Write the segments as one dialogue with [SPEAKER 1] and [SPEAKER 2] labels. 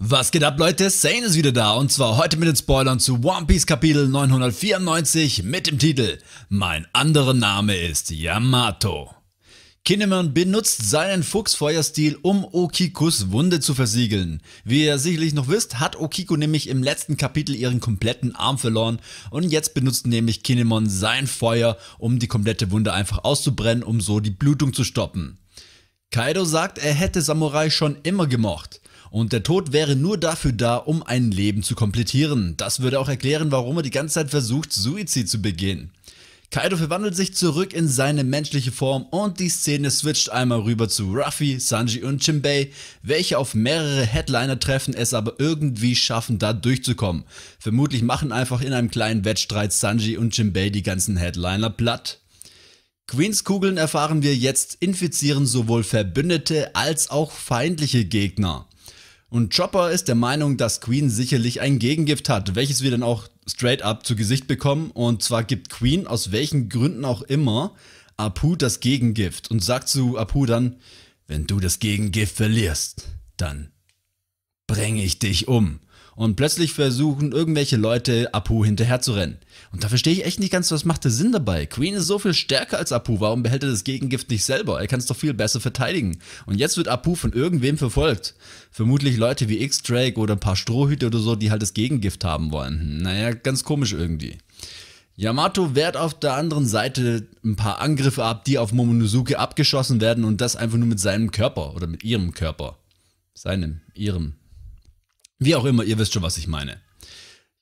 [SPEAKER 1] Was geht ab Leute, Sane ist wieder da und zwar heute mit den Spoilern zu One Piece Kapitel 994 mit dem Titel Mein anderer Name ist Yamato. Kinemon benutzt seinen Fuchsfeuerstil, um Okikus Wunde zu versiegeln. Wie ihr sicherlich noch wisst, hat Okiko nämlich im letzten Kapitel ihren kompletten Arm verloren und jetzt benutzt nämlich Kinemon sein Feuer, um die komplette Wunde einfach auszubrennen, um so die Blutung zu stoppen. Kaido sagt, er hätte Samurai schon immer gemocht. Und der Tod wäre nur dafür da, um ein Leben zu komplettieren. Das würde auch erklären, warum er die ganze Zeit versucht, Suizid zu begehen. Kaido verwandelt sich zurück in seine menschliche Form und die Szene switcht einmal rüber zu Ruffy, Sanji und Jimbei, welche auf mehrere Headliner treffen, es aber irgendwie schaffen, da durchzukommen. Vermutlich machen einfach in einem kleinen Wettstreit Sanji und Jimbei die ganzen Headliner platt. Queens Kugeln erfahren wir jetzt infizieren sowohl Verbündete als auch feindliche Gegner. Und Chopper ist der Meinung, dass Queen sicherlich ein Gegengift hat, welches wir dann auch straight up zu Gesicht bekommen. Und zwar gibt Queen aus welchen Gründen auch immer Apu das Gegengift und sagt zu Apu dann, wenn du das Gegengift verlierst, dann bringe ich dich um und plötzlich versuchen irgendwelche Leute Apu hinterher zu rennen. Und da verstehe ich echt nicht ganz, was macht der Sinn dabei? Queen ist so viel stärker als Apu, warum behält er das Gegengift nicht selber? Er kann es doch viel besser verteidigen. Und jetzt wird Apu von irgendwem verfolgt. Vermutlich Leute wie X-Drake oder ein paar Strohhüte oder so, die halt das Gegengift haben wollen. Naja, ganz komisch irgendwie. Yamato wehrt auf der anderen Seite ein paar Angriffe ab, die auf Momonosuke abgeschossen werden und das einfach nur mit seinem Körper oder mit ihrem Körper. Seinem, ihrem, wie auch immer, ihr wisst schon, was ich meine.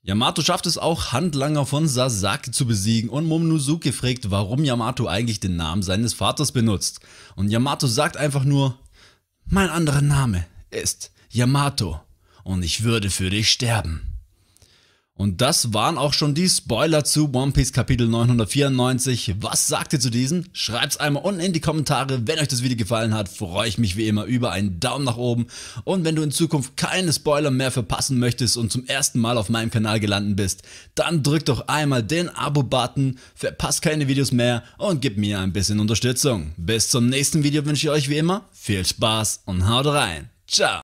[SPEAKER 1] Yamato schafft es auch, Handlanger von Sasaki zu besiegen und Momonosuke fragt, warum Yamato eigentlich den Namen seines Vaters benutzt. Und Yamato sagt einfach nur, mein anderer Name ist Yamato und ich würde für dich sterben. Und das waren auch schon die Spoiler zu One Piece Kapitel 994. Was sagt ihr zu diesen? Schreibt's einmal unten in die Kommentare. Wenn euch das Video gefallen hat, freue ich mich wie immer über einen Daumen nach oben. Und wenn du in Zukunft keine Spoiler mehr verpassen möchtest und zum ersten Mal auf meinem Kanal gelandet bist, dann drück doch einmal den Abo-Button, verpasst keine Videos mehr und gib mir ein bisschen Unterstützung. Bis zum nächsten Video wünsche ich euch wie immer viel Spaß und haut rein. Ciao!